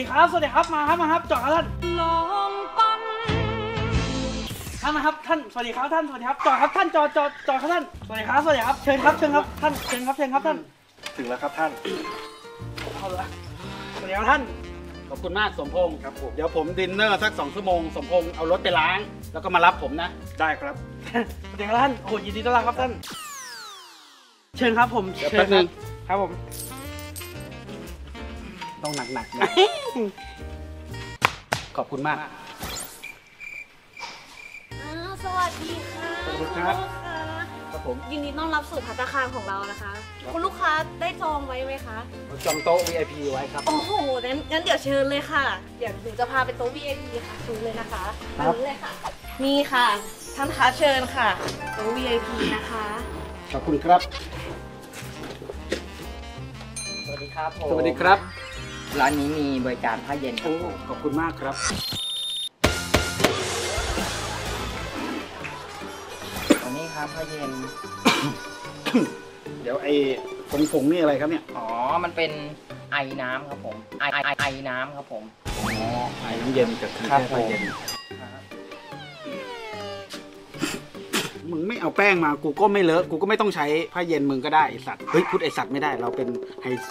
อ้าวสวัสดีครับ สวัสดีครับ มาครับ มาครับจอดครับท่านลองปั้นท่านนะครับ ท่าน สวัสดีครับท่าน สวัสดีครับ จอดครับท่าน จอดจอดจอดครับท่าน สวัสดีครับ สวัสดีครับ เชิญครับ เชิญครับ ท่าน เชิญครับ เชิญครับท่าน ถึงแล้วครับท่านเอาละสวัสดีครับท่าน ขอบคุณมากสมพงศ์ครับผม เดี๋ยวผมดินเนอร์สักสองชั่วโมง สมพงศ์เอารถไปล้าง แล้วก็มารับผมนะ ได้ครับ สวัสดีครับท่าน โอ้โหยินดีต้อนรับครับท่าน เชิญครับผมเดี๋ยวเชิแป๊ญบนึงครับผม ต้องหนักๆนะขอบคุณมาก อ้าวสวัสดีค่ะสวัสดีครับ ณลูกค้าครับผมยินดีต้อนรับสู่พัตตาคารของเรานะคะ คุณลูกค้าได้จองไว้ไหมคะ จองโต๊ะ VIP ไว้ครับ โอ้โหงั้นงั้นเดี๋ยวเชิญเลยค่ะ เดี๋ยวหนูจะพาไปโต๊ะ VIP ค่ะดูเลยนะคะครัมาบเลยค่ะ นี่ค่ะ ท่านคะเชิญค่ะ โต๊ะ VIP นะคะ ขอบคุณครับ สวัสดีครับผมสวัสดีครับ ร้านนี้มีบริการผ้าเย็นครัโอ้บผมขอบคุณมากครับวันนี้ครับผ้าเย็น เดี๋ยวไอ้ผงผงๆนี่อะไรครับเนี่ยอ๋อ มันเป็นไอน้ำครับผม ไอไอไอไอน้ำครับผม อ๋อไอ้น้ำเย็นกับครับแค่ผ้าเย็น มึงไม่เอาแป้งมากูก็ไม่เลอะกูก็ไม่ต้องใช้ผ้าเย็นมึงก็ได้ไอสัตว์เฮ้ยพูดไอสัตว์ไม่ได้เราเป็นไฮโซ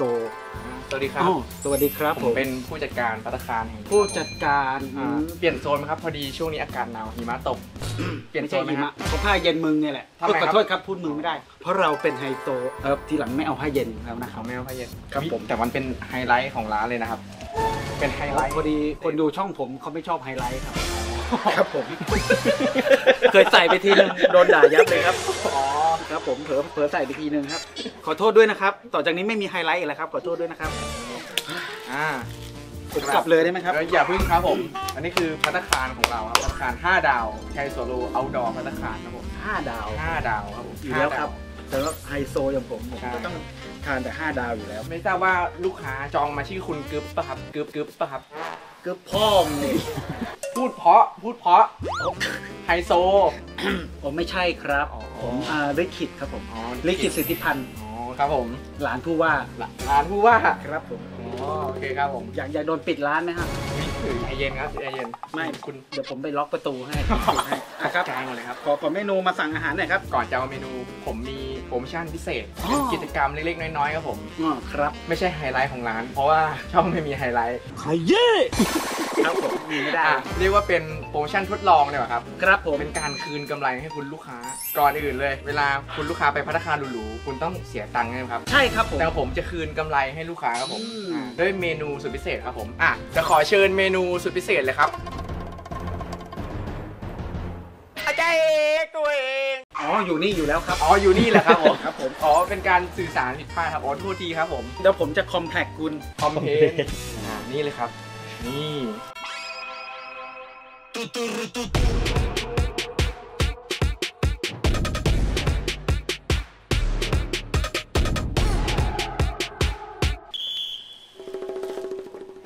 สวัสดีครับอ๋อสวัสดีครับ ผผมมเป็นผู้จัดการพัตตาคารแห่งผู้จัดการอ่าเปลี่ยนโซนไหมครับ พอดีช่วงนี้อากาศหนาวหิมะตก เปลี่ยนไม่โซใช่นไหมหิคมะรับเพราะผ้าเย็นมึงเนี่ยแหละทำไมครับ ขอโทษครับพูดมึงไม่ได้ เพราะเราเป็นไฮโซเออทีหลังไม่เอาผ้าเย็นแล้วนะคขรัอบ งแมวพะเย็นครับผม แต่มันเป็นไฮไลท์ของร้านเลยนะครับ เป็นไฮไลท์พอดีคนดูช่องผมเขาไม่ชอบไฮไลท์ครับ ครับผม เคยใส่ไปทีนึงโดนด่ายับเลยครับ อ๋อ ครับผมเผลอเผลอใส่ไปทีนึงครับ ขอโทษด้วยนะครับ ต่อจากนี้ไม่มีไฮไลท์อีกแล้วครับ ขอโทษด้วยนะครับ อ่าผมกลับเลยได้ไหมครับแล้วอย่าเพิ่งครับผม อันนี้คือพัตตาคารของเราครับพัตตาคาร5ดาวชัยโซโลเอาดอพัตตาคารครับผม5ดาว5ดาวครับผมอยู่แล้วครับห้าดาวแต่ว่าไฮโซอย่างผมผมใช่ก็ต้องทานแต่ 5 ดาวอยู่แล้ว ไม่ทราบว่าลูกค้าจองมาชื่อคุณกึ๊บปะครับกึ๊บกึ๊บปะครับก็พ่อมงนี่ พูดเพราะพูดเพราะไฮโซ ผมไม่ใช่ครับ อ๋อ ผมอ่าลิขิตครับผมอ๋อลิขิตสิทธิพันธ์อ๋อครับผมหลานผู้ว่าร้านผู้ว่าครับผม อ๋อโอเคครับผม อยากอยากโดนปิดร้านไหมฮะถื อไอเย็นครับไอเย็นไม่คุณเดี๋ยวผมไปล็อกประตูให้ให้อะครับกลางก่อนเลยครับขอขอเมนูมาสั่งอาหารหน่อยครับ ก่อนจะเอาเมนูผมมีโปรโมชั่นพิเศษอ๋อเป็นกิจกรรมเล็กๆ น้อยๆครับผมอ๋อครับ ไม่ใช่ไฮไลท์ของร้าน เพราะว่าช่องไม่มีไฮไลท์ขยเย่ครับผมมีไม่ได้อะเรียกว่าเป็นโปรโมชั่นทดลองเลยครับ ครับผมเป็นการคืนกำไรให้คุณลูกค้า ก่อนอื่นเลย เวลาคุณลูกค้าไปพัตตาคารหรูๆคุณต้องเสียตังค์ใช่ไหมครับ ใช่ครับผมแต่ผมจะคืนกำไรให้ลูกค้าครับผมอืมอ่าด้วยเมนูสุดพิเศษครับผมอะจะขอเชิญเมนูสุดพิเศษเลยครับอาจารย์เอกตัวเอง อ๋อ อยู่นี่อยู่แล้วครับ อ๋อ อยู่นี่แหละครับผม ครับผม อ๋อ เป็นการสื่อสารผิดพลาดครับ อ๋อ โทษทีครับผม เดี๋ยวผมจะคอมแพคคุณ คอมเพลนอ่านี่เลยครับ นี่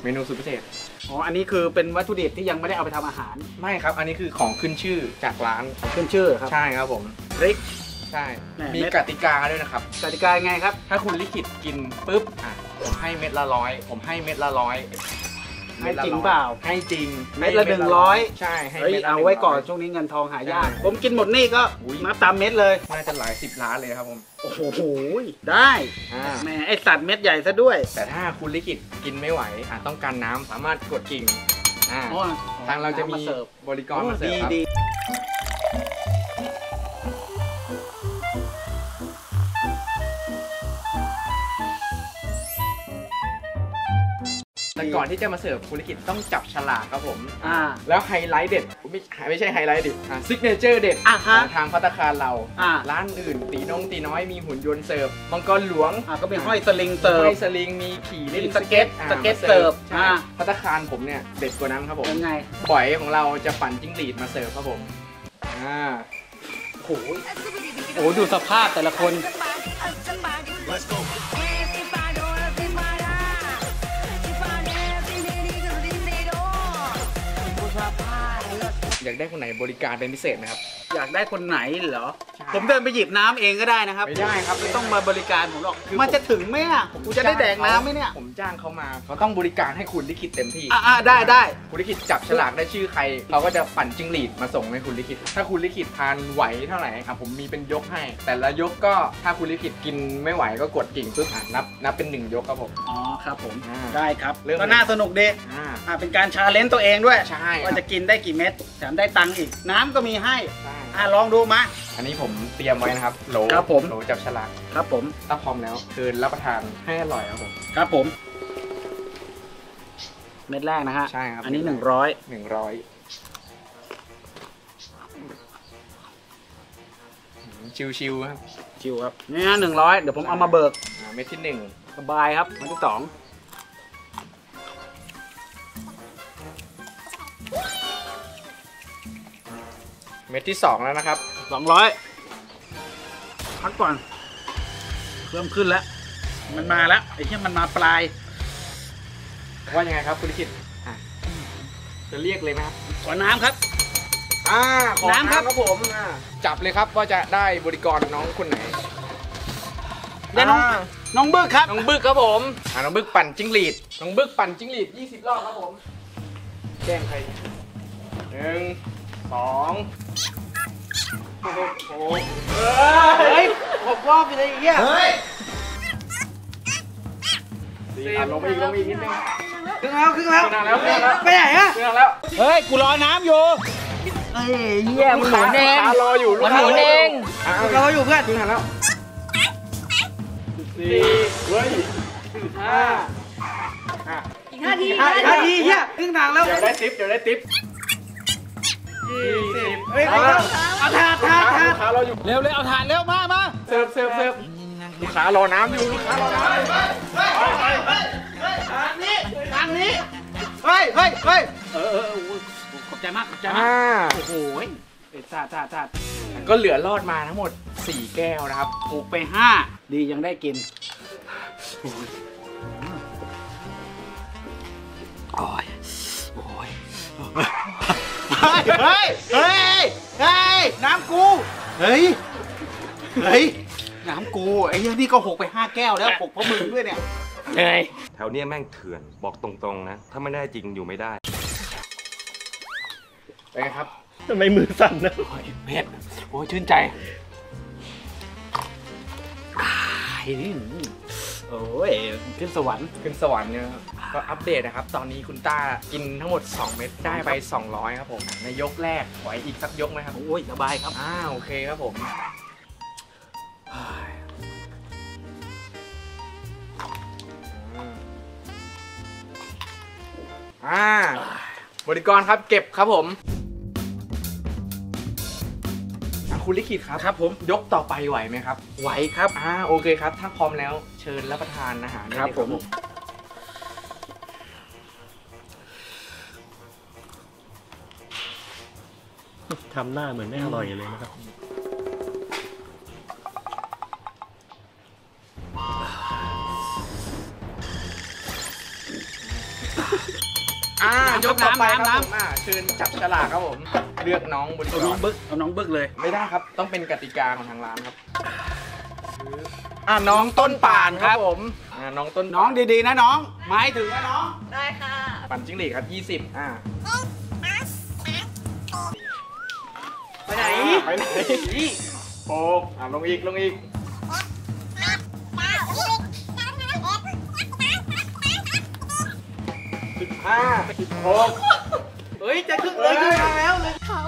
เมนูสุดพิเศษ อ๋อ อันนี้คือเป็นวัตถุดิบที่ยังไม่ได้เอาไปทำอาหารไม่ครับ อันนี้คือของขึ้นชื่อจากร้าน ขึ้นชื่อครับ ใช่ครับผมริก ใช่ แหม่มีเม็ด กติกาด้วยนะครับ กติกายังไงครับ ถ้าคุณลิขิตกินปุ๊บอะผมให้เม็ดละร้อย ผมให้เม็ดละร้อย ให้จริงเปล่า ให้จริงเม็ดละหนึ่งร้อยใช่ให้เฮ้ยม็ดละเอาไว้ก่อน 100 ช่วงนี้เงินทองหายาก ใช่ ผมกินหมดนี่ก็อุ๊ยนับตามเม็ดเลยน่าจะหลายสิบล้านเลยครับผมโอ้โหได้อ่าแหมไอสัตว์เม็ดใหญ่ซะด้วยแต่ถ้าคุณลิขิตกินไม่ไหวอะต้องการน้ำสามารถกดกิ่งอ่าอ๋อทางเราจะมีน้ำเสิร์ฟบริกรมาเสิร์ฟดีครับดี แต่ก่อนที่จะมาเสิร์ฟคุณลิขิตต้องจับฉลากครับผมอ่าแล้วไฮไลท์เด็ดไม่ไม่ใช่ไฮไลท์ดิซิกเนเจอร์เด็ดอะขฮะองทางพัตตาคารเราอ่าร้านอื่น ตีนงตีน้อยมีหุ่นยนต์เสิร์ฟมังกรหลวงอ่าก็มีห้อยสลิงเสิร์ฟไม้สลิงมีขี่เล่นมีสเก็ตอ่าสเก็ตมาเสิร์ฟใช่อ่าพัตตาคารผมเนี่ยเด็ดกว่านั้นครับผมยังไงบ่อยของเราจะปั่นจิ้งหรีดมาเสิร์ฟครับผมอ่าโอ้โหโอ้ดูสภาพแต่ละคน อยากได้คนไหนบริการเป็นพิเศษไหมครับ อยากได้คนไหนเหรอใช่ผมเดินไปหยิบน้ำเองก็ได้นะครับไม่ได้ครับไม่ต้องมาบริการผมหรอกคือมันจะถึงไหมอะกูจะได้แดกน้ำไหมเนี่ย ผมจ้างเขามาเขาต้องบริการให้คุณลิขิตเต็มที่อะอะได้ได้ คุณลิขิตจับฉลากได้ชื่อใครเขาก็จะปั่นจิ้งหรีดมาส่งให้คุณลิขิต ถ้าคุณลิขิตทานไหวเท่าไหร่อะผมมีเป็นยกให้ แต่ละยกก็ถ้าคุณลิขิตกินไม่ไหวก็กดกริ่งปุ๊บอะนับนับเป็นหนึ่งยกครับผม อ๋อครับผมอ่าได้ครับเริ่มก็น่าสนุกดีอ่าอ่าเป็นการ challenge ตัวเองด้วยใช่ครับว่าจะกินได้กี่เม็ดแถมได้ตังค์อีก น้ำก็มีให้ ใช่ อ่าลองดูมา อันนี้ผมเตรียมไว้นะครับโหลครับผม โหลจับฉลากครับผม ถ้าพร้อมแล้วเชิญรับประทานให้อร่อยครับผม ครับผม เม็ดแรกนะฮะ ใช่ครับ อันนี้หนึ่งร้อยหนึ่งร้อยชิวๆครับคิวครับนี่นะหนึ่งร้อยเดี๋ยวผมเอามาเบิก อ่าเม็ดที่หนึ่ง สบายครับเม็ดที่สอง เม็ดที่สองแล้วนะครับสองร้อยพักก่อนเพิ่มขึ้นแล้ว มันมาแล้วไอ้ที่มันมาปลาย ว่ายังไงครับคุณลิขิตอะจะเรียกเลยไหมครับขอน้ำครับอ่าขอน้ำครับครับผมอ่าจับเลยครับว่าจะได้บริกรน้องคนไหนเดี๋ยวน้องาน้องบึกครับ น้องบึกครับผมอ่าน้องบึกปั่นจิ้งหรีด น้องบึกปั่นจิ้งหรีด20 รอบครับผมแกล้งใครหนึ่งสองโอ้โห เฮ้ยหกรอบไปเลยไอ้เหี้ยเฮ้ยดีอะลงไปอีกลงไปอีกนิดนึง ครึ่งแล้วครึ่งแล้วครึ่งแล้วครึ่งแล้ว ไปไหนอะเรื่องแล้วเฮ้ย กูรอน้ำอยู่ เฮ้ยเหี้ยมึงหมุนเองลูกค้ารออยู่ลูกมันค้าหมุนเองอะรออยู่เพื่อนครึ่งแล้วสี่เฮ้ยห้าอะอีกห้าทีห้านาทีเฮียครึ่งทางแล้ว เดี๋ยวได้ทิปเดี๋ยวได้ทิป ยี่สิบเฮ้ยเอาเอาถาดถาดถาดลูกค้ารออยู่เร็วเร็วเอาถาดเร็วมามาเสิร์ฟเสิร์ฟเสิร์ฟลูกค้ารอน้ำอยู่ลูกค้ารอน้ำอยู่ทางนี้ทางนี้เฮ้ยเฮ้ยเฮ้ยเออเออเออขอบใจมากขอบใจมากอ่าโอ้โหเอ้ยถาดถาดถาดก็เหลือรอดมาทั้งหมด 4 แก้วนะครับถูกไปห้าดียังได้กินโอ้ยโอ้ย เฮ้ยเฮ้ย เฮ้ย เฮ้ย น้ำกู เฮ้ย เฮ้ย น้ำกูไอ้เหี้ยนี่ก็หกไปห้าแก้วแล้วหกเพราะมึงด้วยเนี่ยเฮ้ยแถวเนี้ยแม่งเถื่อนบอกตรงๆนะ ถ้าไม่ได้จริงอยู่ไม่ได้ เป็นไงครับ ทำไมมือสั่นนะ โอ้ยเผ็ดโอ้ยชื่นใจอ้ายนี่ โอ้ยขึ้นสวรรค์ขึ้นสวรรค์เนี่ยครับก็อัปเดตนะครับ ตอนนี้คุณต้ากินทั้งหมด 2 เม็ดได้ไป 200 ครับผม ในยกแรกไหวอีกสักยกไหมครับโอ้ยสบายครับ อ่าโอเคครับผมอ่าบริกรครับเก็บครับผมอะคุณลิขิตครับครับ ผมยกต่อไปไหวไหมครับ ไหวครับอ่าโอเคครับ ถ้าพร้อมแล้ว เชิญรับประทานอาหารได้ครับเลยผม ทำหน้าเหมือนไม่อร่อยเลยนะครับ อ่ายกต่อไปครับน้ำผมอ่าเชิญจับฉลากครับผมเลือกน้องบริกเอารน้องบึกเอาน้องบึกเลย ไม่ได้ครับ ต้องเป็นกติกาของทางร้านครับ อ่าน้องต้นป่านครับผมอ่าน้องต้นน้องดีๆนะน้องหมายถึงนะน้อง ได้ค่ะ ปั่นจิ้งหรีดครับ 20 อ่าไปไหนไปไหนโอ้อ่าลงอีกลงอีกสิบห้าสิบหกเฮ้ยจะครึ่งเลยครึ่งทางแล้วเลยเขา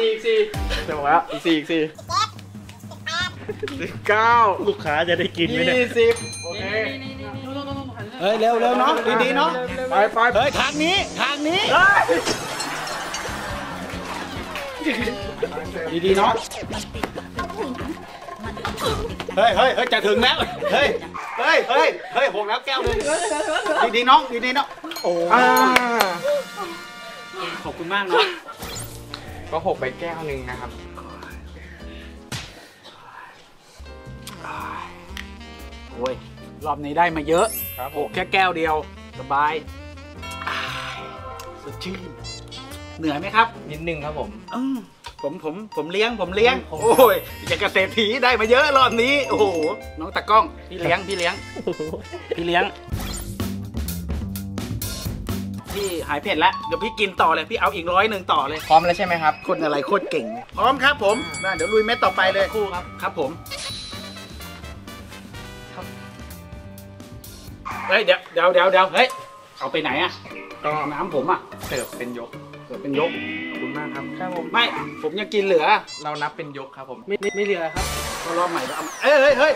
สี่อีกสี่เสร็จหมดแล้วอีกสี่อีกสี่สิบเก้าลูกค้าจะได้กินไหมเนี่ยยี่สิบโอเคเฮ้ยเร็วเร็วน้องดีๆน้องไปไปเฮ้ยทางนี้ทางนี้ดีๆน้องเฮ้ยเฮ้ยเฮ้ยจะถึงแล้วเฮ้ยเฮ้ยเฮ้ยเฮ้ยหกแล้วแก้วหนึงดีๆน้องดีๆน้องโอ้อ่าขอบคุณมากน้อง ก็หกไปแก้วหนึ่งนะครับ โอ้ย รอบนี้ได้มาเยอะครับผหมกแค่แก้วเดียว สบายสดชื่นเหนื่อยไหมครับ นิดนึงครับผม อืมผมผมผมเลี้ยงผมเลี้ยง โอ้ยอยากเกษตรถีได้มาเยอะรอบนี้ โอ้โหน้องตากล้องพี่เลี้ยงพี่เลี้ยงพี่เลี้ยง พี่หายเผ็ดแล้วเดี๋ยวพี่กินต่อเลยพี่เอาอีกร้อยหนึ่งต่อเลยพร้อมแล้วใช่ไหมครับ คนอะไรโคตรเก่งเลยพร้อมครับผมน่าเดี๋ยวลุยเม็ดต่อไปเลยคู่ครับครับผมเฮ้ยเดี๋ยวเดี๋ยวเดี๋ยวเดี๋ยวเฮ้ยเอาไปไหนอะก็น้ำผมอะเสิร์ฟเป็นยกเกิดเป็นยกขอบคุณมากครับครับผมไม่ผมยังกินเหลือ เรานับเป็นยกครับผมไม่ไม่เหลือครับก็รอบใหม่แล้วเอามาเอ้ยเฮ้ยเฮ้ย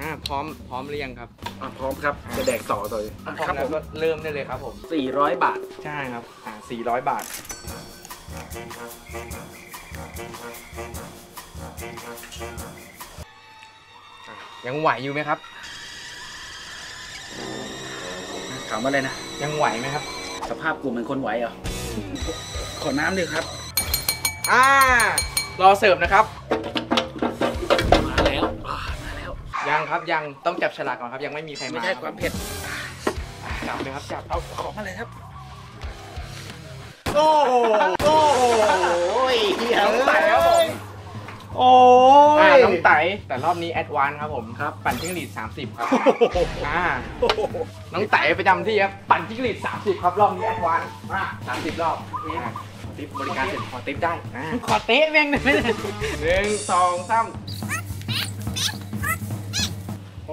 อ่าพร้อมพร้อมหรือยังครับ อะพร้อมครับจะแดกต่อต่อเลยพร้อมครับผแล้วมก็เริ่มได้เลยครับผมสี่ร้อยบาท ใช่ครับ อ่า400 บาท ยังไหวอยู่ไหมครับ ถามว่าอะไรนะ ยังไหวไหมครับ สภาพกูเหมือนคนไหวเหรอ ขอน้ำดิครับ อ่ารอเสิร์ฟนะครับ ยังครับยังต้องจับฉลากก่อนครับ ยังไม่มีใครมาไม่ใช่ความเผ็ดจับเลยครับจับเอาของมาเลยครับ โอ้โหโอ้โหเหี้ยน้องไต่ครับผมโอ้อ่ายน้องไต่แต่รอบนี้แอดวานครับผมครับปั่นจิ้งหรีด30 ครับอ่าน้องไต่ประจำที่ครับปั่นจิ้งหรีด30 ครับรอบนี้แอดวานมา30 รอบอ่าติปบริการเสร็จขอติปได้อ่าขอเตะแม่งหน่อยไหมเนี่ยหนึ่งสองสาม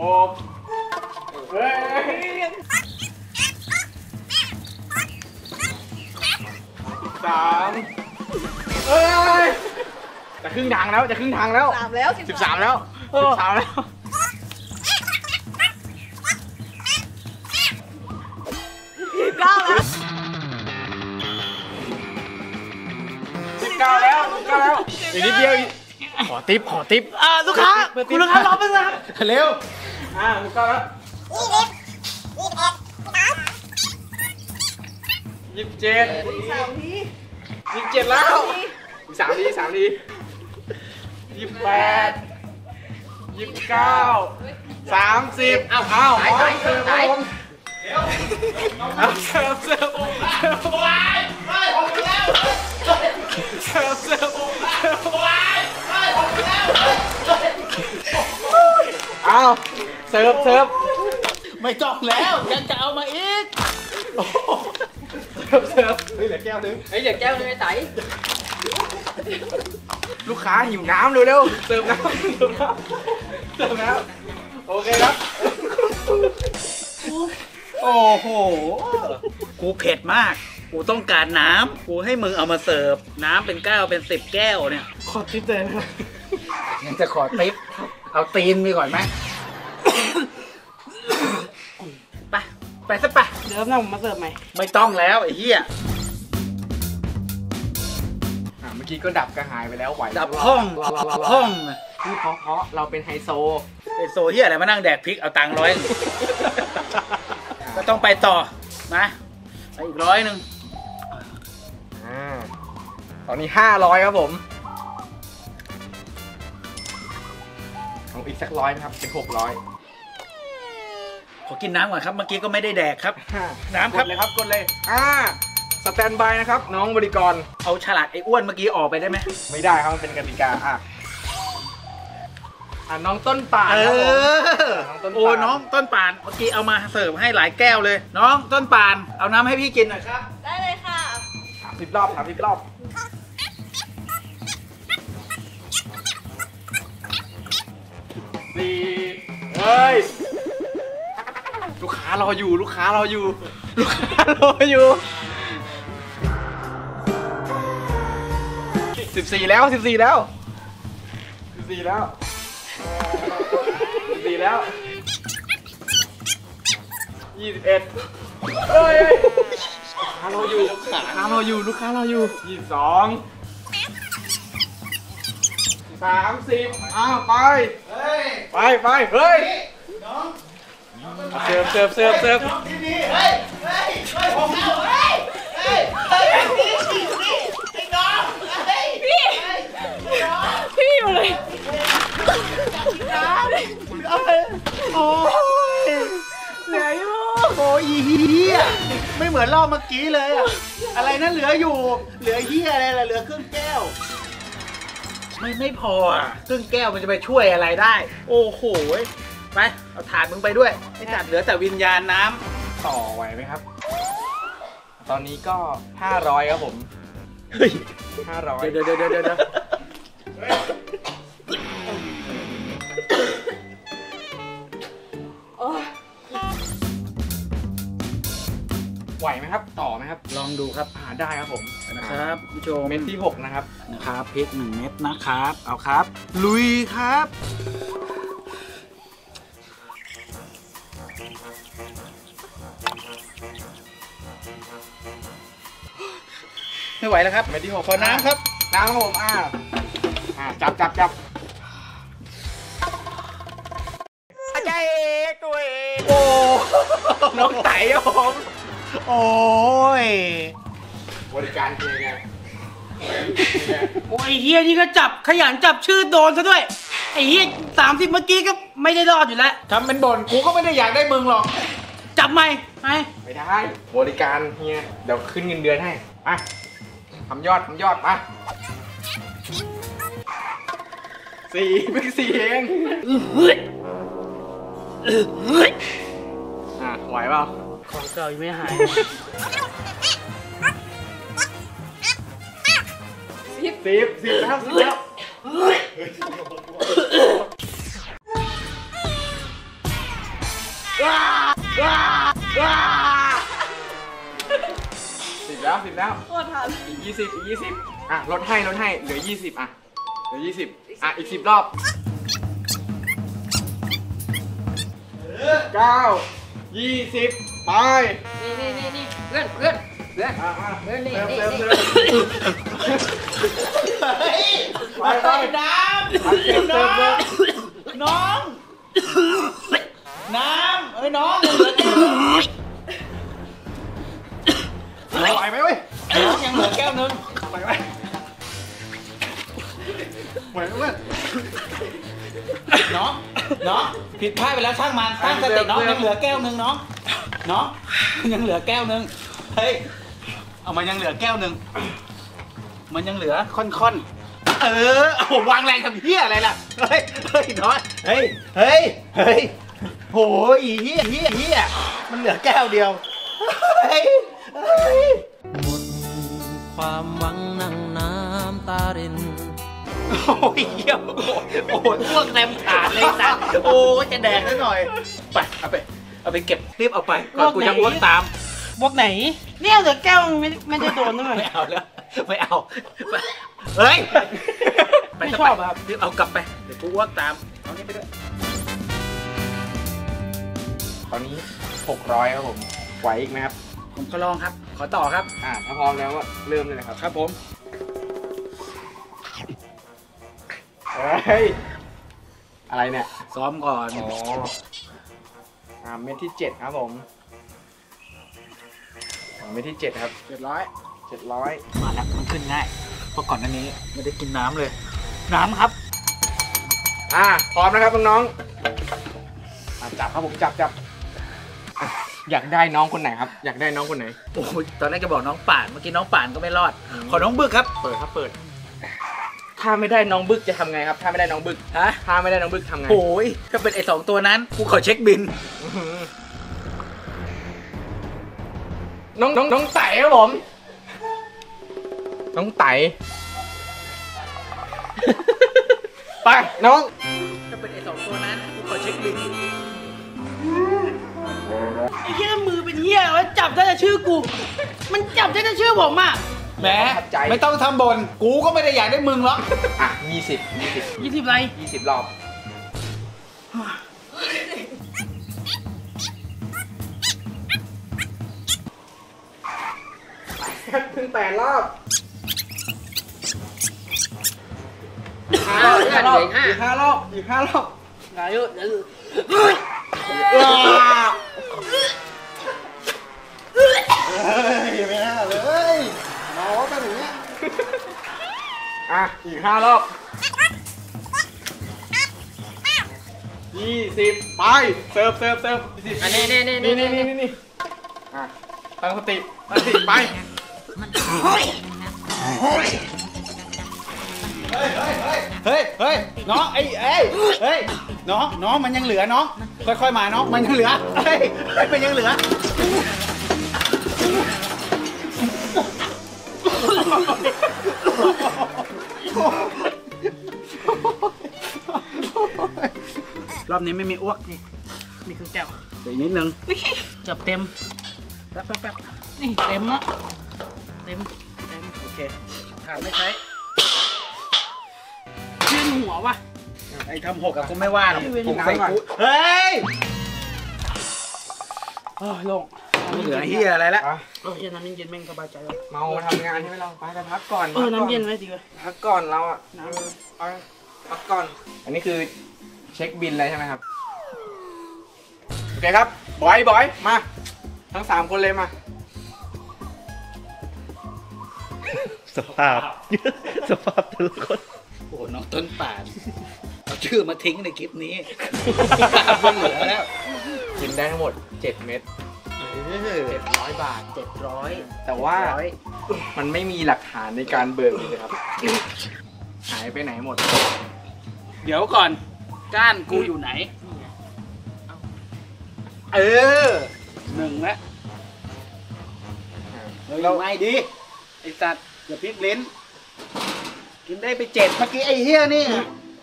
หกเฮ้ยสามเอ้ย จะครึ่งทางแล้ว จะครึ่งทางแล้วสามแล้วสิบสามแล้วสิบสามแล้ว เก้าแล้วสิบเก้าแล้วสิบเก้าแล้วอีกนิดเดียวอีกขอติปขอติปอ่าลูกค้าคุณลูกค้ารอแป๊บนึงนะครับเร็ว อ่าสิบเก้าแล้วยี่สิบเจ็ดสามทียี่สิบเจ็ดแล้วอีกสามดีสามดียี่สิบแปดยี่สิบเก้าสามสิบอ้าวอ้าวสายสายสายเอาเสิร์ฟเสิร์ฟเสิร์ฟเสิร์ฟเสิร์ฟเอา เสิร์ฟเสิร์ฟไม่ต้องแล้วยังจะเอามาอีกเสิร์ฟเสิร์ฟเฮ้ยเหลือแก้วนึงเฮ้ยอย่าแก้วเลยไอ้ไต่ลูกค้าหิวน้ำเร็วๆเสิร์ฟน้ำเสิร์ฟน้ำเสิร์ฟน้ำโอเคครับ โอ้โห กูเผ็ดมาก กูต้องการน้ำ กูให้มึงเอามาเสิร์ฟ น้ำเป็นแก้วเป็นสิบแก้วเนี่ย ขอทิปเลยนะครับยังจะขอติ๊บเอาตีนไปก่อนไหม ไป ไปซะไปเดี๋ยวหน้าผมมาเสิร์ฟใหม่ ไม่ต้องแล้วไอ้เหี้ยอ่าเมื่อกี้ก็ดับกระหายไปแล้วไหวดับห้องห้องพูดเพราะเพราะเราเป็นไฮโซ ไอโซเฮียอะไรมานั่งแดกพริกเอาตังค์ร้อยหนึ่งก็ต้องไปต่อนะไปอีกร้อยหนึ่งอ่าตอนนี้ห้าร้อยครับผมเอาอีกสักร้อยนะครับเป็นหกร้อยข อกินน้ำก่อนครับ เมื่อกี้ก็ไม่ได้แดกครับ น้ำครับกดเลยครับกดเลย อ่า สแตนบายนะครับ น้องบริกร เอาฉลากไอ้อ้วนเมื่อกี้ออกไปได้ไหม ไม่ได้ครับ มันเป็นกติกา อะอะน้องต้นป่านเอครับผมอ น้องต้นโอ้ป่านน้องต้นป่าน เมื่อกี้เอามาเสิร์ฟให้หลายแก้วเลย น้องต้นป่าน เอาน้ำให้พี่กินหน่อยครับ ได้เลยค่ะ สามสิบรอบสามสิบรอบ สี่เฮ้ย ลูกค้ารออยู่ ลูกค้ารออยู่ ลูกค้ารออยู่สิบสี่แล้วสิบสี่แล้วสิบสี่แล้วสิบสี่แล้วยี่สิบเอ็ดเฮ้ยลูกค้ารออยู่ลูกค้ารออยู่ลูกค้ารออยู่ยี่สิบสองสามสิบอ้าวไปไปไปเฮ้ย เสิร์ฟเสิร์ฟเสิร์ฟเสิร์ฟโอ้ยเหนื่อยมากโอ้ยเฮียไม่เหมือนรอบเมื่อกี้เลยอะอะไรนั่นเหลืออยู่ เหลือเฮียอะไรล่ะเหลือครึ่งแก้วไม่ไม่พออะครึ่งแก้วมันจะไปช่วยอะไรได้ โอ้โหย ไปเอาถาดมึงไปด้วยไอ้จัดเหลือแต่วิญญาณน้ำต่อไหวไหมครับ ตอนนี้ก็ 500 ครับผม เฮ้ย500เดี๋ยวเดี๋ยวเดี๋ยวเดี๋ยวโอ้ยไหวไหมครับ ต่อไหมครับลองดูครับอ่าได้ครับผมนะครับผู้ชมเม็ดที่ 6 นะครับ นะครับพริกหนึ่งเม็ดนะครับ เอาครับ ลุยครับ ไม่ไหวแล้วครับเม็ดที่6ขอน้ำครับ น้ำครับผมอ่าอ่าจับจับจับใจตัวเองโอ้น้องไต่ครับผม โอ้ย บริการเป็นยังไง โอ้ยไอ้เฮียนี่ก็จับขยันจับชื่อโดนซะด้วย ไอ้เฮียสามสิบเมื่อกี้ก็ไม่ได้รอดอยู่แล้ว ทำเป็นบ่นกูก็ไม่ได้อยากได้มึงหรอก จับใหม่ไปไม่ได้ บริการเฮียเดี๋ยวขึ้นเงินเดือนให้อะทำยอดทำยอดมาสี่เป็นสี่เองเฮ้ยเฮ้ยอะไหวเปล่าของเก่ายังไม่หาย สิบสิบแล้วสิบแล้ว สิบแล้วสิบแล้วโคตรทันอีกยี่สิบอีกยี่สิบอะลดให้ลดให้เหลือยี่สิบอะเหลือยี่สิบอะอีกสิบรอบเก้ายี่สิบไป นี่นี่นี่นี่เพื่อนเพื่อนเพื่อ นอะอะเพื่อนนี่เติมนี่เติมนี่เติมไปไปน้เติมเติมเติมำน้อง น้ำเอ้ยน้องยังเหลือแก้วนึงไหวไหมเว้ยน้องยังเหลือแก้วนึงไหวไหมไหวไหมเว้ยน้องน้องผิดพลาดไปแล้วช่างมันตั้งสติน้องยังเหลือแก้วนึงน้องน้องยังเหลือแก้วนึงเฮ้ย เอามันยังเหลือแก้วนึงมันยังเหลือค่อนๆ เออเอาผมวางแรงทำเหี้ยอะไรล่ะ เฮ้ย เฮ้ยน้อย เฮ้ย เฮ้ย เฮ้ยโหอีเหี้ยเหี้ยเหี้ยมันเหลือแก้วเดียว เฮ้ย เฮ้ยความหวังนั่งน้ำตาริน โอ้ยเหี้ยโอ้ยโอ้ยอ้วกเต็มถาดเลยสัตว์โอ้ยจะแดกซะหน่อย ไป เอาไป เอาไปเก็บรีบเอาไป ก่อนกูจะอ้วกตาม บอกไหน เนี่ยเหลือแก้วไม่ไม่ได้โดนด้วยไม่เอาแล้วไม่เอาไปเฮ้ยไม่ชอบอะครับรีบเอากลับไปเดี๋ยวกูอ้วกตามเอานี่ไปด้วยตอนนี้หกร้อยครับผมไหวอีกไหมครับผมก็ลองครับ ขอต่อครับ อ่าถ้าพร้อมแล้วก็เริ่มเลยนะครับ ครับผมเฮ้ยอะไรเนี่ย ซ้อมก่อนอ๋ออ่าเม็ดที่เจ็ดครับผม อ่าเม็ดที่เจ็ดครับเรียบร้อยเจ็ดร้อยมาแล้วมันขึ้นง่ายเพราะก่อนหน้านี้ไม่ได้กินน้ำเลย น้ำครับ อ่าพร้อมนะครับน้องๆอ่าจับครับผมจับจับอะอยากได้น้องคนไหนครับ อยากได้น้องคนไหน โอ้ยตอนแรกจะบอกน้องป่านเมื่อกี้น้องป่านก็ไม่รอด ขอน้องบึกครับ เปิดครับเปิด ถ้าไม่ได้น้องบึกจะทำไงครับ ถ้าไม่ได้น้องบึกฮะ ถ้าไม่ได้น้องบึกทำไงโอ้ยถ้าเป็นไอ้สองตัวนั้นกูขอเช็คบิน อื้อหือ น้องน้องน้องไต่ครับผม น้องไต่ ไปน้องถ้าเป็นไอ้สองตัวนั้นกูขอเช็คบินไอ้เฮียมือเป็นเฮียแล้วจับได้แต่ชื่อกู มันจับได้แต่ชื่อผมอะแหมขับใจ ไม่ต้องทำบน กูก็ไม่ได้อยากได้มึงหรอก อะยี่สิบยี่สิบยี่สิบไร ยี่สิบรอบ ถึงแปดรอบห้าเพื่อนเหลืออีกห้าอีกห้ารอบอีกห้ารอบอายุเดี๋ยวเฮ้ยไม่น่าเลยเมากันอย่างเงี้ยอะอีกห้ารอบยี่สิบไปเสิร์ฟเสิร์ฟเสิร์ฟยี่สิบอันนี้นี่นี่นี่นี่นี่นี่นี่นี่อะตั้งสติตั้งสติไป เฮ้ยเฮ้ยน้องไอ้เอ้ยเฮ้ยน้องน้องมันยังเหลือน้องค่อยๆมาน้องมันยังเหลือเฮ้ยเฮ้ยมันยังเหลือรอบนี้ไม่มีอ้วกนี่นี่คือแก้วเดี๋ยวอีกนิดนึงเกือบเต็มแป๊บแป๊บแป๊บนี่เต็มละเต็มเต็มโอเคขาดไม่ใช้เวียนหัวว่ะไอ้ทำหกอะกูไม่ว่าหรอกเว้ยผมใส่กูเฮ้ยโอ้ยโล่งไม่เหลือเฮียอะไรละเออเย็นน้ำเย็นๆแม่งสบายใจแล้วเมาทำงานใช่ไหมเราไปไปพักก่อนเออน้ำเย็นไว้ดีกว่าพักก่อนเราอะน้ำไปพักก่อน อันนี้คือเช็คบินเลยใช่ไหมครับโอเคครับบอยบอยมา ทั้งสามคนเลยมา สภาพ สภาพแต่ละคนโอ้โหน้องต้นป่านเอาชื่อมาทิ้งในคลิปนี้ไม่เหลือแล้วกินได้ทั้งหมด 7 เม็ดเออ700 บาทเจ็ดร้อยแต่ว่ามันไม่มีหลักฐานในการเบิกเลยครับ หายไปไหนหมด เดี๋ยวก่อน ก้านกูอยู่ไหน เออหนึ่งแล้วเฮ้ยไม่ดิไอสัตว์ อย่าพลิกลิ้น กินได้ไปเจ็ดเมื่อกี้ไอ้เฮียนี่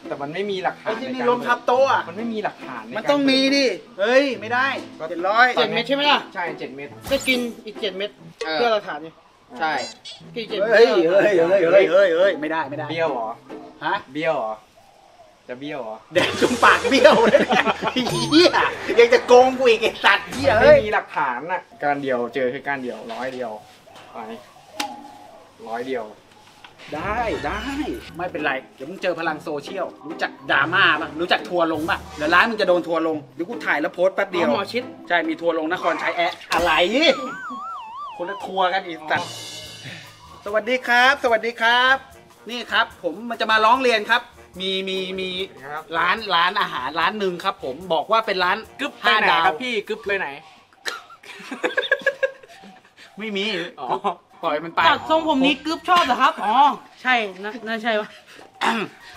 แต่มันไม่มีหลักฐาไอ้นที่ในนี่การลมทับโต๊ะอะมันไม่มีหลักฐานในมันการต้องมีดิเฮ้ยไม่ได้เจ็ดร้อยเจ็ดเม็ดใช่ไหมล่ะ ใช่7เม็ดก็กินอีกเจ็ดเม็ดเออ เพื่อหลักฐานนี่ใช่ กินเจ็ดเฮ้ยเฮ้ยเฮ้ยเฮ้ยเฮ้ยเฮ้ยไม่ได้ไม่ได้เบี้ยวเหรอ ฮะเบี้ยวเหรอ จะเบี้ยวเหรอแดกจนปากเบี้ยวเลยเนี่ยเฮียยังจะโกงกูอีกไอ้สัตว์เฮียไม่เฮ้ยมีหลักฐานน่ะ ก้านเดียวเจอแค่ก้านเดียวร้อยเดียวไป ร้อยเดียว ได้ได้ไม่เป็นไร เดี๋ยวมึงเจอพลังโซเชียล รู้จักดราม่าป่ะ รู้จักทัวร์ลงป่ะเดี๋ยวร้านมึงจะโดนทัวร์ลงเดี๋ยวกูถ่ายแล้วโพสต์แป๊บเดียวหมอชิตใช่มีทัวร์ลงนครชัยแอะอะไร คนละทัวร์กันอีกสัตว์สวัสดีครับ สวัสดีครับ นี่ครับ ผมมันจะมาร้องเรียนครับ มีมีมีครับ ร้านร้านอาหารร้านหนึ่งครับ ผมบอกว่าเป็นร้านกึ๊บไปห้าไหนดาวครับพี่กึ๊บไปไหน ไม่มีอ๋อ ปล่อยมันไปตัดทรงผมนี้กึ๊บชอบเหรอครับ อ๋อ ใช่นะน่าใช่ปะ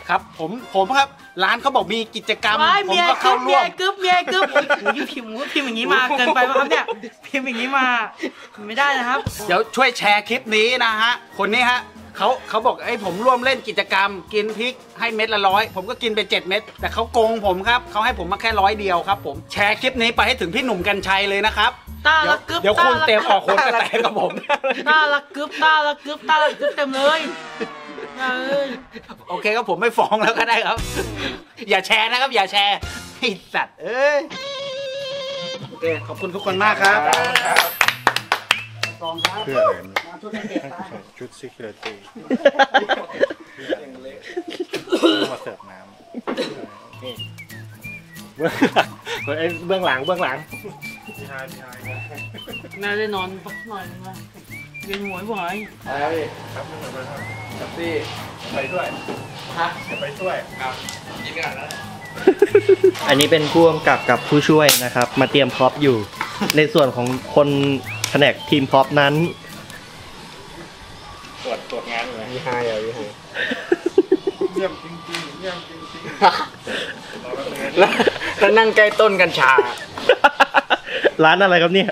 ครับ ผมผมครับ ร้านเขาบอกมีกิจกรรม ว้ายผมเมียก็กึ๊เข้าบเมีร่วยม กึ๊บเมียกึ๊บโอ้ยพิมพ์พิมพ์อย่างนี้มาเกินไปป่ะครับเนี่ย พิมพ์อย่างนี้มาไม่ได้นะครับ เดี๋ยวช่วยแชร์คลิปนี้นะฮะ คนนี้ฮะเขาเขาบอกไอ้ยผมร่วมเล่นกิจกรรม กินพริกให้เม็ดละร้อยผมก็กินไป 7 เม็ดแต่เขาโกงผมครับเขาให้ผมมาแค่ร้อยเดียวครับ ผมแชร์คลิปนี้ไปให้ถึงพี่หนุ่มกัญชัยเลยนะครับ ตาเดี๋ยละวกึ๊บเดี๋ยวคนตาละเต็มออกคนกระแตกับผมตาละกึ๊บตาละกึ๊บตาละกึ๊บเต็มเลยเอ้ยโอเคครับผมไม่ฟ้องแล้วก็ได้ครับ อย่าแชร์นะครับ อย่าแชร์ไอ้สัตว์เอ้ยโอเคขอบคุณทุกคนมากครับฟองครับเพื่ออะไรมาช่วยกันเก็บตังค์ชุด security มาเสิร์ฟน้ำเบื้องหลังเอ้ยเบื้องหลัง เบื้องหลังน่าได้นอนสักหน่อยนึงนะเวียนหัวบ่อยอะไรครับครับพี่ไปด้วยฮะไปช่วยครับกินกันนะอันนี้เป็นผู้กำกับกับผู้ช่วยนะครับ มาเตรียมพร็อพอยู่ ในส่วนของคนแผนกทีมพร็อพนั้นตรวจตรวจงานเลยยี่ห้าอะยี่ห้าเยี่ยมจริงๆเยี่ยมจริงๆแล้วแล้วนั่งใกล้ต้นกัญชา ร้านอะไรครับเนี่ย